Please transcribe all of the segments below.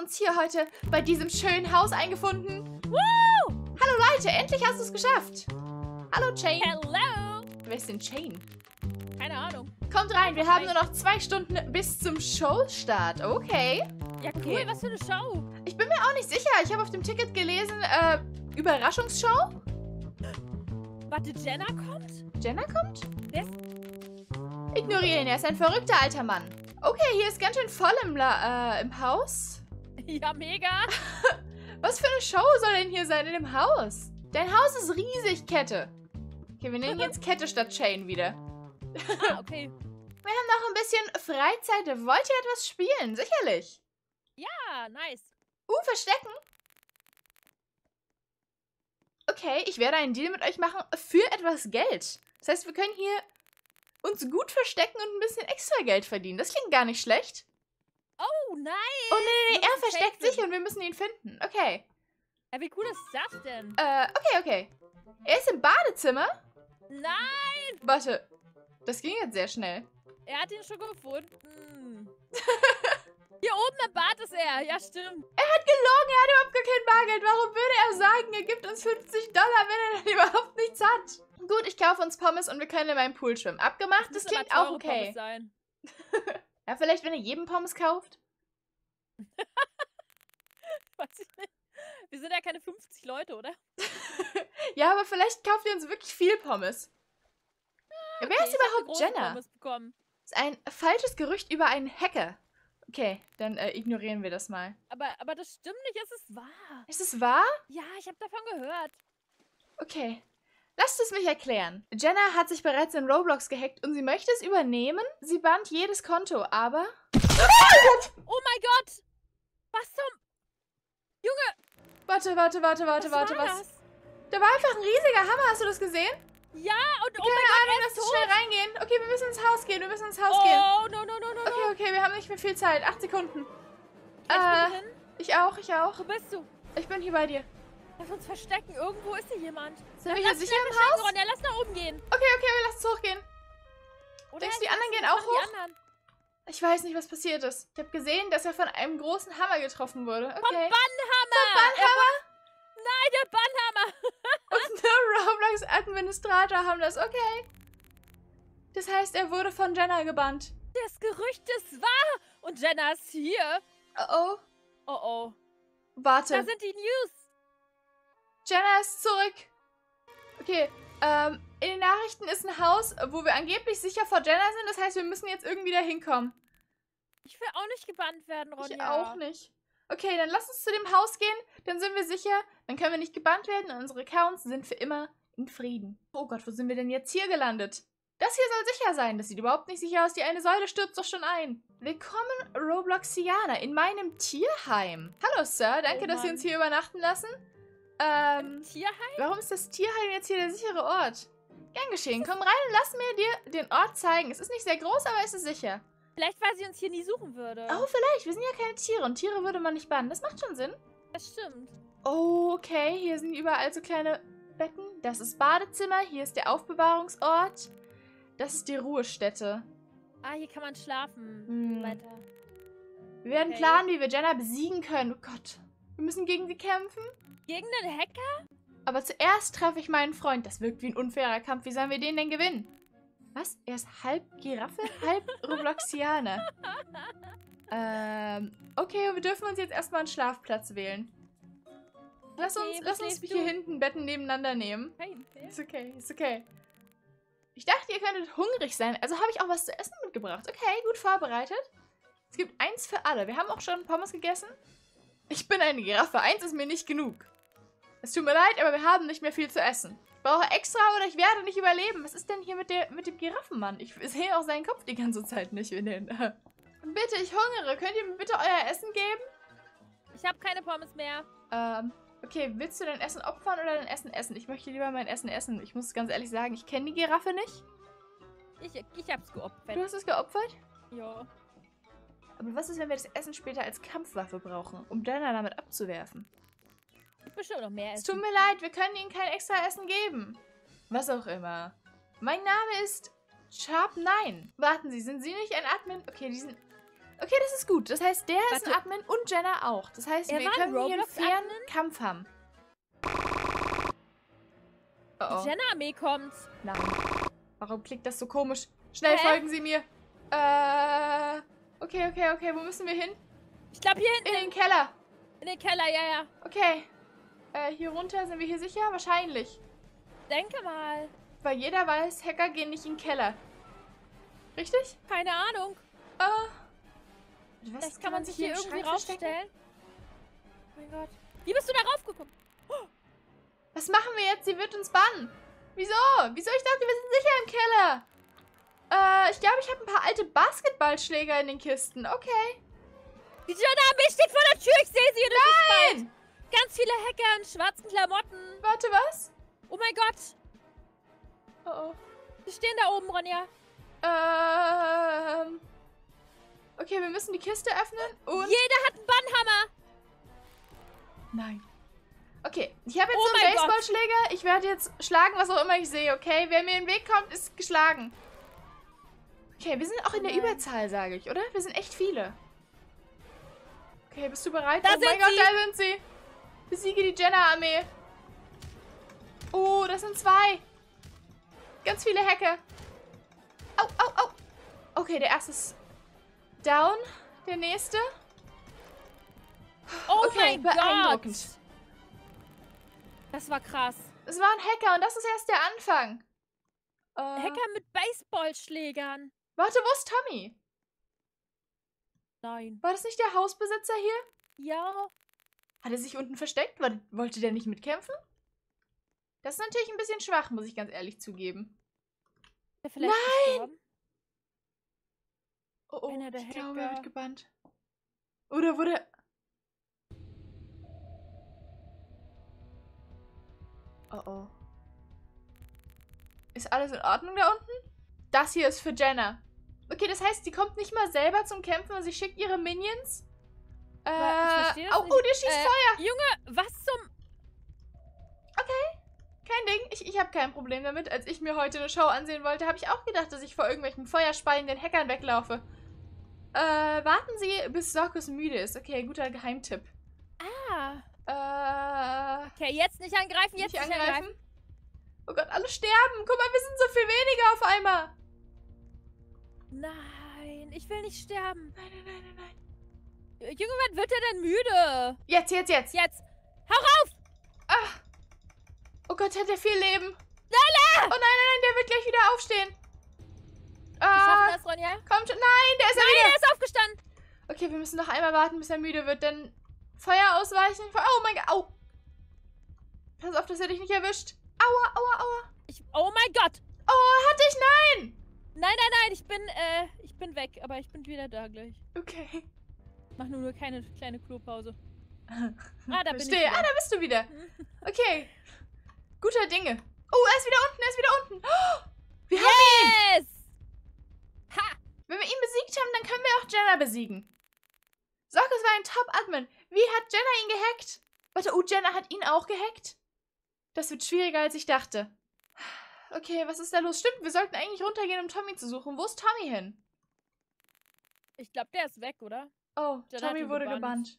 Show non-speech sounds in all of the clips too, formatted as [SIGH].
uns hier heute bei diesem schönen Haus eingefunden. Woo! Hallo Leute, endlich hast du es geschafft. Hallo Chain. Hello! Wer ist denn Chain? Keine Ahnung. Kommt rein, wir haben nur noch zwei Stunden bis zum Showstart. Okay. Ja, cool, Okay. was für eine Show. Ich bin mir auch nicht sicher. Ich habe auf dem Ticket gelesen, äh, Überraschungsshow? Warte, Jenna kommt? Jenna kommt? Wer ist... Ignoriere ihn, er ist ein verrückter alter Mann. Okay, hier ist ganz schön voll im, La äh, im Haus. [LAUGHS] Ja, mega. [LAUGHS] Was für eine Show soll denn hier sein in dem Haus? Dein Haus ist riesig, Kette. Okay, wir nennen jetzt Kette statt Chain wieder. Ah, okay. [LAUGHS] Wir haben noch ein bisschen Freizeit. Wollt ihr etwas spielen? Sicherlich. Ah, nice. Uh, verstecken. Okay, ich werde einen Deal mit euch machen für etwas Geld. Das heißt, wir können hier uns gut verstecken und ein bisschen extra Geld verdienen. Das klingt gar nicht schlecht. Oh, nice. Oh, nee, nee, nee, er versteckt sich und wir müssen ihn finden. Okay. Ja, wie cool ist das denn? Äh, okay, okay. Er ist im Badezimmer. Nein, Warte. Das ging jetzt sehr schnell. er hat ihn schon gefunden. [LAUGHS] Hier oben im Bad ist er. Ja, stimmt. Er hat gelogen, er hat überhaupt gar kein Bargeld. Warum würde er sagen, er gibt uns 50 Dollar, wenn er dann [LAUGHS] überhaupt nichts hat? Gut, ich kaufe uns Pommes und wir können in meinem Pool schwimmen. Abgemacht, das aber klingt auch okay. [LAUGHS] Ja, vielleicht, wenn er jedem Pommes kauft. [LAUGHS] Weiß ich nicht. Wir sind ja keine 50 Leute, oder? [LAUGHS] Ja, aber vielleicht kauft ihr uns wirklich viel Pommes. Wer Okay, ist hab eine überhaupt Jenna? Das ist ein falsches Gerücht über einen Hacker. Okay, dann äh, ignorieren wir das mal. Aber, aber das stimmt nicht, es ist wahr. Ist es wahr? Ja, ich habe davon gehört. Okay. Lasst es mich erklären. Jenna hat sich bereits in Roblox gehackt und sie möchte es übernehmen. Sie bannt jedes Konto, aber... Oh mein Gott! Was zum... Warte, warte, warte, warte, warte, war was? das? Da war einfach ein riesiger Hammer, hast du das gesehen? Ja, und oh Keine mein Gott, Ahnung, lass uns schnell reingehen. Okay, wir müssen ins Haus gehen, wir müssen ins Haus gehen. Oh, no, no, no, no. Okay, okay, wir haben nicht mehr viel Zeit. Acht Sekunden. Ich äh? Ich auch, ich auch. Wo bist du? Ich bin hier bei dir. Lass uns verstecken. Irgendwo ist hier jemand. Sind wir hier sicher im Haus? Ronja, lass nach oben gehen. Okay, okay, wir lassen es hochgehen. Oder Denkst du, die anderen gehen auch hoch? Ich weiß nicht, was passiert ist. Ich habe gesehen, dass er von einem großen Hammer getroffen wurde. Vom Okay. Bannhammer! Bannhammer? Nein, der Bannhammer! [LAUGHS] Und der Roblox-Administrator haben das. Okay. Das heißt, er wurde von Jenna gebannt. Das Gerücht ist wahr! Und Jenna ist hier. Oh oh. Oh oh. Warte. Da sind die News. Jenna ist zurück. Okay, ähm, in den Nachrichten ist ein Haus, wo wir angeblich sicher vor Jenna sind. Das heißt, wir müssen jetzt irgendwie da hinkommen. Ich will auch nicht gebannt werden, Ronja. Ich auch nicht. Okay, dann lass uns zu dem Haus gehen. Dann sind wir sicher. Dann können wir nicht gebannt werden und unsere Accounts sind für immer in Frieden. Oh Gott, wo sind wir denn jetzt hier gelandet? Das hier soll sicher sein. Das sieht überhaupt nicht sicher aus. Die eine Säule stürzt doch schon ein. Willkommen, Robloxianer, in meinem Tierheim. Hallo, Sir. Danke, Oh dass Sie uns hier übernachten lassen. Ähm, Tierheim? Warum ist das Tierheim jetzt hier der sichere Ort? Gern geschehen. Komm rein und lass mir dir den Ort zeigen. Es ist nicht sehr groß, aber es ist sicher. Vielleicht, weil sie uns hier nie suchen würde. Oh, vielleicht. Wir sind ja keine Tiere und Tiere würde man nicht bannen. Das macht schon Sinn. Das stimmt. Okay. Hier sind überall so kleine Betten. Das ist Badezimmer. Hier ist der Aufbewahrungsort. Das ist die Ruhestätte. Ah, hier kann man schlafen. Hm. Weiter. Wir werden Okay. planen, wie wir Jenna besiegen können. Oh Gott. Wir müssen gegen sie kämpfen. Gegen den Hacker? Aber zuerst treffe ich meinen Freund. Das wirkt wie ein unfairer Kampf. Wie sollen wir den denn gewinnen? Was? Er ist halb Giraffe, halb [LAUGHS] Robloxianer. ähm, okay, wir dürfen uns jetzt erstmal einen Schlafplatz wählen. Lass Okay, uns, lass uns hier du? hinten Betten nebeneinander nehmen. Nein. Ist okay, ist okay. Ich dachte, ihr könntet hungrig sein. Also habe ich auch was zu essen mitgebracht. Okay, gut vorbereitet. Es gibt eins für alle. Wir haben auch schon Pommes gegessen. Ich bin eine Giraffe. Eins ist mir nicht genug. Es tut mir leid, aber wir haben nicht mehr viel zu essen. Ich brauche extra oder ich werde nicht überleben. Was ist denn hier mit, der, mit dem Giraffenmann? Ich sehe auch seinen Kopf die ganze Zeit nicht in den... Bitte, ich hungere. Könnt ihr mir bitte euer Essen geben? Ich habe keine Pommes mehr. Ähm, okay, willst du dein Essen opfern oder dein Essen essen? Ich möchte lieber mein Essen essen. Ich muss ganz ehrlich sagen, ich kenne die Giraffe nicht. Ich, ich hab's geopfert. Du hast es geopfert? Ja. Aber was ist, wenn wir das Essen später als Kampfwaffe brauchen, um Jenna damit abzuwerfen? Bestimmt noch mehr Es Essen. tut mir leid, wir können ihnen kein extra Essen geben. Was auch immer. Mein Name ist Sharp9. Warten Sie, sind Sie nicht ein Admin? Okay, die sind... Okay, das ist gut. Das heißt, der ist ein Warte. Admin und Jenna auch. Das heißt, Er wir können hier einen fairen? Kampf haben. Oh oh. Jenna-Armee kommt. Nein. Warum klickt das so komisch? Schnell Hä? folgen Sie mir. Äh. Okay, okay, okay. Wo müssen wir hin? Ich glaube hier hinten In den Keller. in den Keller, ja, ja. Okay. Äh, hier runter sind wir hier sicher? Wahrscheinlich. Denke mal. Weil jeder weiß, Hacker gehen nicht in den Keller. Richtig? Keine Ahnung. Äh. Was Vielleicht kann man sich hier im irgendwie raufstellen. Oh mein Gott. Wie bist du da raufgekommen? Was machen wir jetzt? Sie wird uns bannen. Wieso? Wieso? Ich dachte, wir sind sicher im Keller. Äh, ich glaube, ich habe ein paar alte Basketballschläger in den Kisten. Okay. Die Jenna-Armee steht vor der Tür. Ich sehe sie. Nein! Ganz viele Hacker in schwarzen Klamotten. Warte, was? Oh mein Gott. Oh, Die stehen da oben, Ronja. oh. Ähm. Okay, wir müssen die Kiste öffnen und... Jeder hat einen Bannhammer. Nein. Okay, ich habe jetzt Oh so einen Gott. Baseballschläger. Ich werde jetzt schlagen, was auch immer ich sehe, okay? Wer mir in den Weg kommt, ist geschlagen. Okay, wir sind auch in der Nein. Überzahl, sage ich, oder? Wir sind echt viele. Okay, bist du bereit? Da oh mein sind Gott, sie. da sind sie. Besiege die Jenna-Armee. Oh, das sind zwei. Ganz viele Hecke. Au, au, au. Okay, der erste ist down. Der nächste. Oh Okay, mein Gott. beeindruckend. Das war krass. Es war ein Hacker und das ist erst der Anfang. Äh, Hacker mit Baseballschlägern. Warte, wo ist Tommy? Nein. War das nicht der Hausbesitzer hier? Ja. Hat er sich unten versteckt? Wollte der nicht mitkämpfen? Das ist natürlich ein bisschen schwach, muss ich ganz ehrlich zugeben. Vielleicht gestorben? Oh, oh, ich glaube, er wird gebannt. Oder wurde... Oh, oh. Ist alles in Ordnung da unten? Das hier ist für Jenna. Okay, das heißt, sie kommt nicht mal selber zum Kämpfen und sie schickt ihre Minions? Äh, oh, oh, der schießt Äh, Feuer. Junge, was zum... Kein Ding, ich, ich habe kein Problem damit. Als ich mir heute eine Show ansehen wollte, habe ich auch gedacht, dass ich vor irgendwelchen feuerspeienden Hackern weglaufe. Äh, warten Sie, bis Sorkus müde ist. Okay, guter Geheimtipp. Ah. Äh, Okay, jetzt nicht angreifen, jetzt nicht nicht angreifen. Oh Gott, alle sterben. Guck mal, wir sind so viel weniger auf einmal. Nein, ich will nicht sterben. Nein, nein, nein, nein, Junge, wann wird er denn müde? Jetzt, jetzt, jetzt. Jetzt. Hau rauf! Ah. Oh Gott, hat der viel Leben. Lala! Oh nein, nein, nein, der wird gleich wieder aufstehen. Ah, das, Ronja. kommt schon. Nein, der ist Nein, wieder. er ist aufgestanden. Okay, wir müssen noch einmal warten, bis er müde wird, denn Feuer ausweichen. Oh mein Gott, au. Pass auf, dass er dich nicht erwischt. Aua, aua, aua. Ich, oh mein Gott. Oh, hatte ich nein. Nein, nein, nein, ich bin, äh, ich bin weg, aber ich bin wieder da gleich. Okay. Mach nur, nur keine kleine Klopause. [LAUGHS] Ah, da bin ich Verstehe. wieder. Ah, da bist du wieder. [LAUGHS] Okay. Guter Dinge. Oh, er ist wieder unten, er ist wieder unten. Oh, [GASPS] wir haben Yes! Ha! Wenn wir ihn besiegt haben, dann können wir auch Jenna besiegen. Sorkus war ein Top-Admin. Wie hat Jenna ihn gehackt? Warte, oh, Jenna hat ihn auch gehackt? Das wird schwieriger, als ich dachte. [SIGHS] Okay, was ist da los? Stimmt, wir sollten eigentlich runtergehen, um Tommy zu suchen. Wo ist Tommy hin? Ich glaube, der ist weg, oder? Oh, Jenna hat Tommy wurde gebannt. gebannt.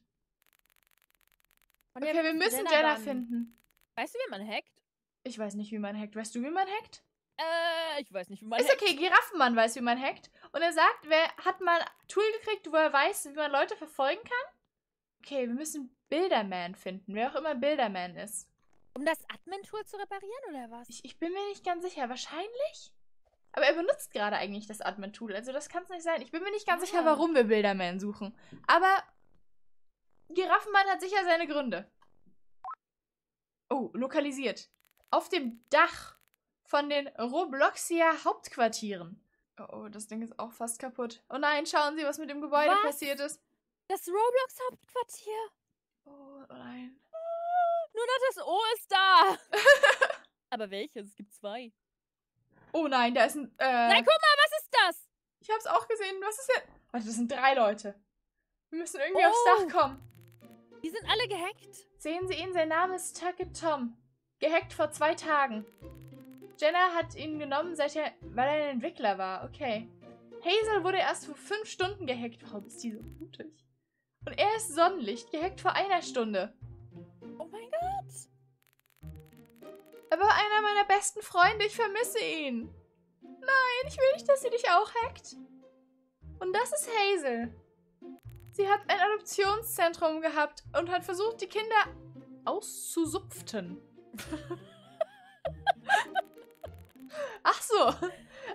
Und Okay, wir müssen Jenna Jenna finden. Weißt du, wie man hackt? Ich weiß nicht, wie man hackt. Weißt du, wie man hackt? Äh, ich weiß nicht, wie man Ist hackt. okay, Giraffenmann weiß, wie man hackt. Und er sagt, wer hat mal ein Tool gekriegt, wo er weiß, wie man Leute verfolgen kann? Okay, wir müssen Bilderman finden, wer auch immer Bilderman ist. Um das Admin-Tool zu reparieren, oder was? Ich, ich bin mir nicht ganz sicher. Wahrscheinlich? Aber er benutzt gerade eigentlich das Admin-Tool. Also das kann es nicht sein. Ich bin mir nicht ganz Ah. sicher, warum wir Bilderman suchen. Aber Giraffenmann hat sicher seine Gründe. Oh, lokalisiert. Auf dem Dach von den Robloxia Hauptquartieren. Oh, oh, das Ding ist auch fast kaputt. Oh nein, schauen Sie, was mit dem Gebäude Was? passiert ist. Das Roblox-Hauptquartier. Oh nein. Nur noch das O ist da. [LAUGHS] Aber welches? Es gibt zwei. Oh nein, da ist ein. Äh, Nein, guck mal, was ist das? Ich hab's auch gesehen. Was ist denn? Warte, das sind drei Leute. Wir müssen irgendwie aufs Oh. Dach kommen. Die sind alle gehackt. Sehen Sie ihn, sein Name ist Tucket Tom. Gehackt vor zwei Tagen. Jenna hat ihn genommen, seit er, weil er ein Entwickler war. Okay. Hazel wurde erst vor fünf Stunden gehackt. Warum ist die so mutig? Und er ist Sonnenlicht, gehackt vor einer Stunde. Oh mein Gott. Er war einer meiner besten Freunde. Ich vermisse ihn. Nein, ich will nicht, dass sie dich auch hackt. Und das ist Hazel. Sie hat ein Adoptionszentrum gehabt und hat versucht, die Kinder auszusupften. [LAUGHS] Ach so.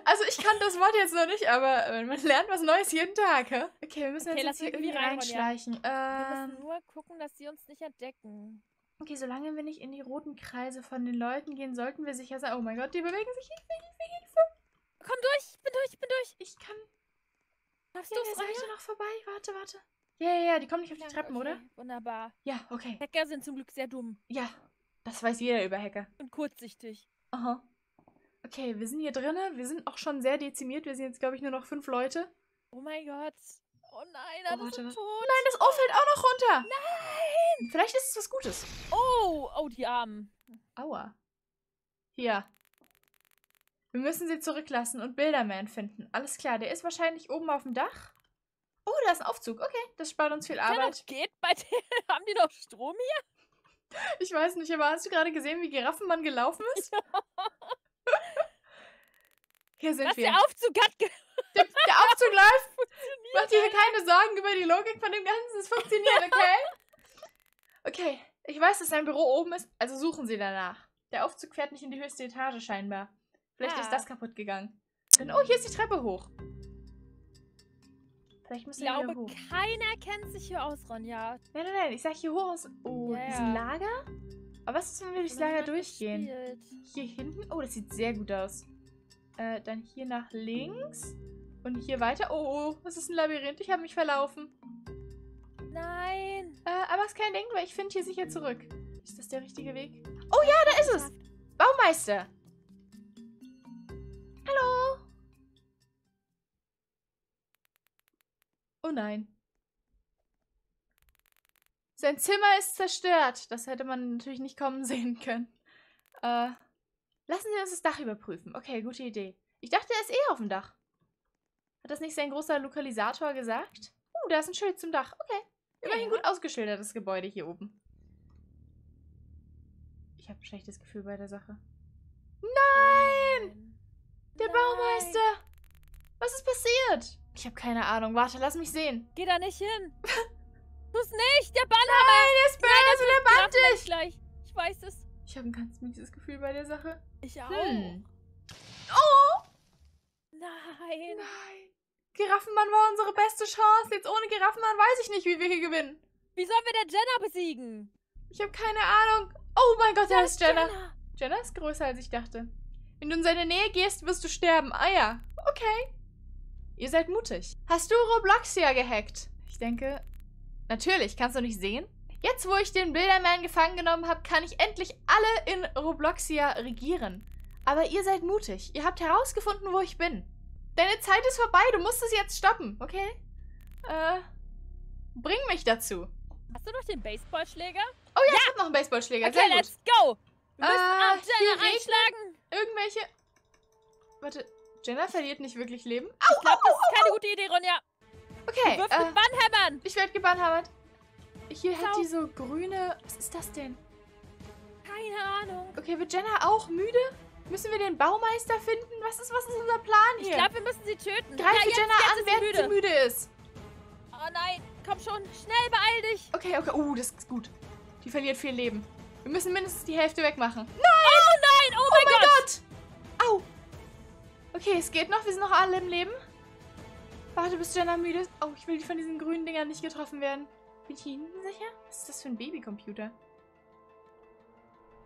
Also ich kann das Wort jetzt noch nicht, aber äh, man lernt was Neues jeden Tag? Okay, wir müssen Okay, jetzt, jetzt hier irgendwie rein, reinschleichen. Wir Ähm, müssen nur gucken, dass sie uns nicht entdecken. Okay, solange wir nicht in die roten Kreise von den Leuten gehen, sollten wir sicher sein. Oh mein Gott, die bewegen sich. Hilfe, Hilfe, Hilfe. Komm durch, ich bin durch, ich bin durch. Ich kann Schaffst hier du es, Seite noch vorbei. Warte, warte. Ja, ja, ja, die kommen nicht auf die Treppen, oder? Wunderbar. Ja, okay. Hacker sind zum Glück sehr dumm Ja, das weiß jeder über Hacker. und kurzsichtig. Aha. Okay, wir sind hier drinnen. Wir sind auch schon sehr dezimiert. Wir sind jetzt, glaube ich, nur noch fünf Leute. Oh mein Gott. Oh nein, Oh, alle warte, sind tot. Nein, das O fällt auch noch runter. Nein! Vielleicht ist es was Gutes. Oh, oh, die Armen. Aua. Hier. Wir müssen sie zurücklassen und Bilderman finden. Alles klar, der ist wahrscheinlich oben auf dem Dach. Oh, da ist ein Aufzug. Okay, das spart uns viel Ja, Arbeit. noch geht bei denen. [LAUGHS] Haben die noch Strom hier? [LAUGHS] Ich weiß nicht, aber hast du gerade gesehen, wie Giraffenmann gelaufen ist? [LAUGHS] Hier sind Was, wir. der Aufzug hat ge Der, der Aufzug läuft. Mach dir hier keine Sorgen über die Logik von dem Ganzen. Es funktioniert, okay? Okay, ich weiß, dass sein Büro oben ist, also suchen Sie danach. Der Aufzug fährt nicht in die höchste Etage scheinbar. Vielleicht Ah. ist das kaputt gegangen. Denn, oh, hier ist die Treppe hoch. Vielleicht Ich müssen wir glaube, wieder hoch. keiner kennt sich hier aus, Ronja. Nein, nein, nein, ich sag hier hoch aus. Oh, hier ist ein. Lager? Aber was ist, wenn wir durchs Lager durchgehen? gespielt. Hier hinten? Oh, das sieht sehr gut aus. Äh, dann hier nach links. Und hier weiter. Oh, oh, das ist ein Labyrinth. Ich habe mich verlaufen. Nein. Äh, aber ist kein Ding, weil ich finde hier sicher zurück. Ist das der richtige Weg? Oh ja, da ist es! Baumeister! Hallo! Oh nein. Sein Zimmer ist zerstört. Das hätte man natürlich nicht kommen sehen können. Äh, lassen Sie uns das Dach überprüfen. Okay, gute Idee. Ich dachte, er ist eh auf dem Dach. Hat das nicht sein großer Lokalisator gesagt? Uh, da ist ein Schild zum Dach. Okay. Immerhin gut ausgeschildertes Gebäude hier oben. Ich habe ein schlechtes Gefühl bei der Sache. Nein! Der Nein. Baumeister! Was ist passiert? Ich habe keine Ahnung. Warte, lass mich sehen. Geh da nicht hin. [LAUGHS] Tu's nicht, der Bannhammer. Nein, der ist böse, der bannt dich! gleich. Ich weiß es. Ich habe ein ganz mieses Gefühl bei der Sache. Ich auch. Hm. Oh! Nein. Nein. Giraffenmann war unsere beste Chance. Jetzt ohne Giraffenmann weiß ich nicht, wie wir hier gewinnen. Wie sollen wir der Jenna besiegen? Ich habe keine Ahnung. Oh mein Gott, da ist Jenna. Jenna ist größer, als ich dachte. Wenn du in seine Nähe gehst, wirst du sterben. Ah ja, okay. Ihr seid mutig. Hast du Robloxia gehackt? Ich denke, natürlich, kannst du nicht sehen? Jetzt, wo ich den Bilderman gefangen genommen habe, kann ich endlich alle in Robloxia regieren. Aber ihr seid mutig. Ihr habt herausgefunden, wo ich bin. Deine Zeit ist vorbei, du musst es jetzt stoppen, okay? Äh, bring mich dazu. Hast du noch den Baseballschläger? Oh ja, ich hab noch einen Baseballschläger. Okay, let's go. Wir müssen Ah, auf Jenna einschlagen. Irgendwelche. Warte, Jenna verliert nicht wirklich Leben. Ich glaube, das ist keine gute Idee, Ronja. Okay, Wirf äh, mit Bannhämmern. ich werde gebannhammert. Hier hat Sau. die so grüne. Was ist das denn? Keine Ahnung. Okay, wird Jenna auch müde? Müssen wir den Baumeister finden? Was ist, was ist unser Plan Ich hier? glaube, wir müssen sie töten. Greife ja, jetzt, Jenna jetzt an, ist sie während müde. müde ist. Oh nein, komm schon. Schnell, beeil dich. Okay, okay. Oh, das ist gut. Die verliert viel Leben. Wir müssen mindestens die Hälfte wegmachen. Oh nein, oh mein, Oh mein Gott. Gott! Au! Okay, es geht noch. Wir sind noch alle im Leben. Warte, bis Jenna müde ist. Oh, ich will von diesen grünen Dingern nicht getroffen werden. Bin ich hier hinten sicher? Was ist das für ein Babycomputer?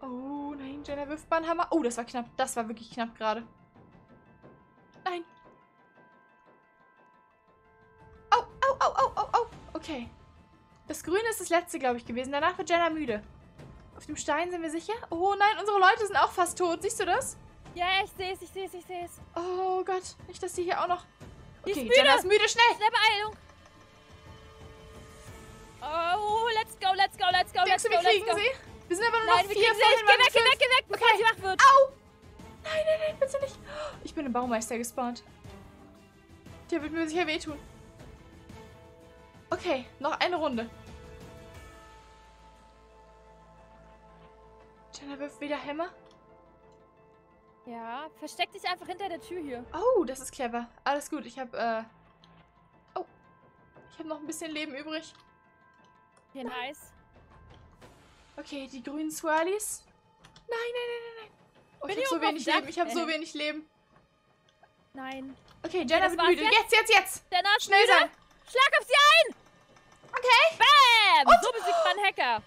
Oh nein, Jenna wirft Bannhammer. Oh, das war knapp. Das war wirklich knapp gerade. Nein. Au, au, au, au, au, au. Okay. Das Grüne ist das letzte, glaube ich, gewesen. Danach wird Jenna müde. Auf dem Stein sind wir sicher? Oh nein, unsere Leute sind auch fast tot. Siehst du das? Ja, ich sehe es, ich sehe es, ich sehe es. Oh Gott, nicht, dass die hier auch noch... Die ist Okay, müde. Jenna ist müde, schnell! Schnell, Beeilung. Oh, let's go, let's go, let's go, Denkst let's du, go, wir let's kriegen go. sie? Wir sind aber nur Nein, noch wir vier kriegen sie nicht. Geh wir weg, geh weg, geh weg, bevor Okay. sie wach wird. Au! Nein, nein, nein, bitte nicht. Ich bin im Baumeister gespawnt. Der wird mir sicher wehtun. Okay, noch eine Runde. Jenna wirft wieder Hämmer. Ja, versteck dich einfach hinter der Tür hier. Oh, das ist clever. Alles gut, ich habe, äh... Oh. Ich habe noch ein bisschen Leben übrig. Hier nice. Okay, die grünen Swirlies. Nein, nein, nein, nein, nein. Oh, ich habe ich so wenig? Leben. Ich habe so wenig Leben. Nein. Okay, Jenna das wird müde. jetzt? Jetzt, jetzt, jetzt. Naht Schnell müde. sein. Schlag auf sie ein! Okay. Bam! So besiegt man Hacker.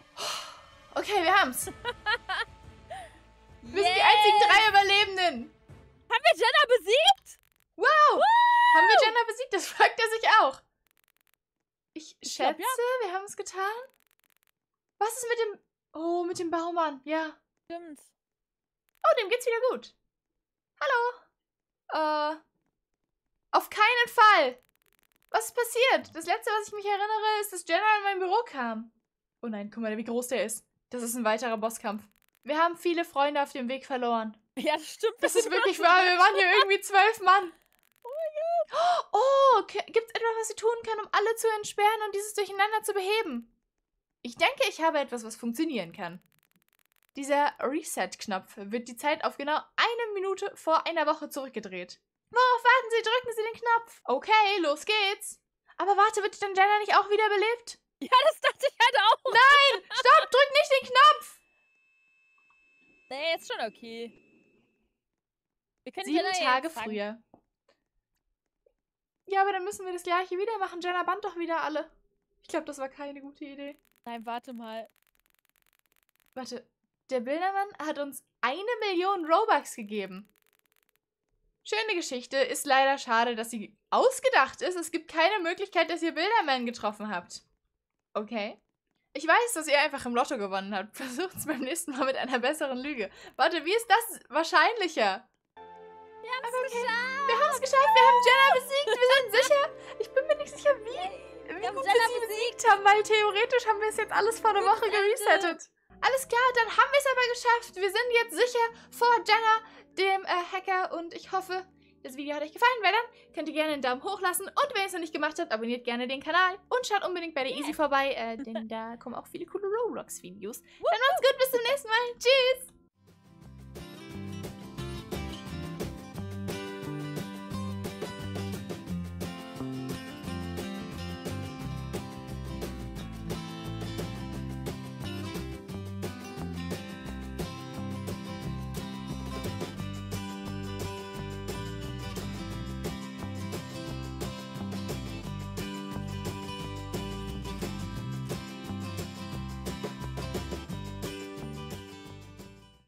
Okay, wir haben's. [LAUGHS] Wir sind die Yeah. einzigen drei Überlebenden. Haben wir Jenna besiegt? Wow. Haben wir Jenna besiegt? Das [LAUGHS] fragt er sich auch. Ich Ich schätze, glaub, ja. wir haben es getan. Was ist mit dem... Oh, mit dem Baumann. Ja. Stimmt. Oh, dem geht's wieder gut. Hallo. Äh. Auf keinen Fall. Was ist passiert? Das letzte, was ich mich erinnere, ist, dass Jenna in mein Büro kam. Oh nein, guck mal, wie groß der ist. Das ist ein weiterer Bosskampf. Wir haben viele Freunde auf dem Weg verloren. Ja, das stimmt. Das ist wirklich wahr. Wir waren hier irgendwie zwölf Mann. Oh mein Gott. Oh, k- gibt's etwas, was sie tun können, um alle zu entsperren und dieses Durcheinander zu beheben? Ich denke, ich habe etwas, was funktionieren kann. Dieser Reset-Knopf wird die Zeit auf genau eine Minute vor einer Woche zurückgedreht. Worauf warten Sie? Drücken Sie den Knopf. Okay, los geht's. Aber warte, wird dann Jenna nicht auch wiederbelebt? Ja, das dachte ich halt auch. Nein, stopp, drück nicht den Knopf. Nee, ist schon okay. Wir können Sieben Jenna Tage früher. Ja, aber dann müssen wir das gleiche wieder machen. Jenna band doch wieder alle. Ich glaube, das war keine gute Idee. Nein, warte mal. Warte, der Bildermann hat uns eine Million Robux gegeben. Schöne Geschichte. Ist leider schade, dass sie ausgedacht ist. Es gibt keine Möglichkeit, dass ihr Bilderman getroffen habt. Okay. Ich weiß, dass ihr einfach im Lotto gewonnen habt. [LAUGHS] Versucht es beim nächsten Mal mit einer besseren Lüge. Warte, wie ist das wahrscheinlicher? Wir haben es okay. geschafft. Wir haben es geschafft. Wir haben Jenna besiegt. Wir sind sicher. Ich bin mir nicht sicher, wie, wie haben wir sie besiegt haben, weil theoretisch haben wir es jetzt alles vor einer Woche geresettet. Alles klar, dann haben wir es aber geschafft. Wir sind jetzt sicher vor Jenna, dem äh, Hacker. Und ich hoffe, das Video hat euch gefallen. Weil dann könnt ihr gerne einen Daumen hoch lassen. Und wenn ihr es noch nicht gemacht habt, abonniert gerne den Kanal. Und schaut unbedingt bei der Easy vorbei, äh, denn da kommen auch viele coole Roblox-Videos. Dann macht's gut, bis zum nächsten Mal. Tschüss.